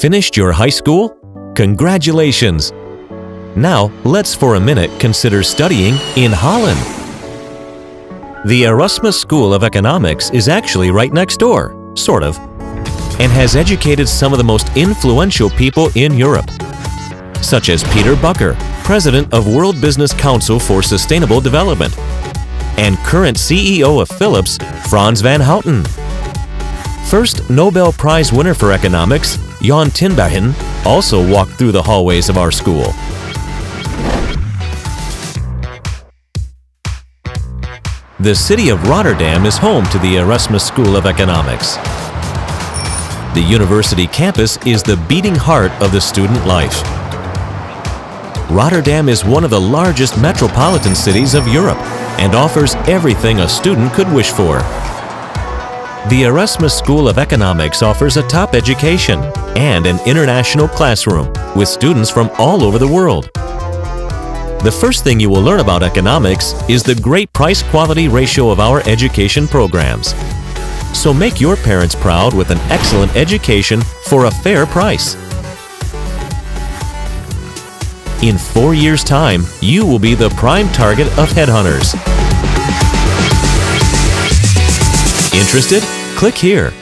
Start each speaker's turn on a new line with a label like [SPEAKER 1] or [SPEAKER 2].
[SPEAKER 1] Finished your high school? Congratulations! Now, let's for a minute consider studying in Holland. The Erasmus School of Economics is actually right next door, sort of, and has educated some of the most influential people in Europe, such as Peter Bakker, President of World Business Council for Sustainable Development, and current CEO of Philips, Frans van Houten. First Nobel Prize winner for economics, Jan Tinbergen, also walked through the hallways of our school. The city of Rotterdam is home to the Erasmus School of Economics. The university campus is the beating heart of the student life. Rotterdam is one of the largest metropolitan cities of Europe and offers everything a student could wish for. The Erasmus School of Economics offers a top education and an international classroom with students from all over the world. The first thing you will learn about economics is the great price-quality ratio of our education programs. So make your parents proud with an excellent education for a fair price. In four years' time, you will be the prime target of headhunters. Interested? Click here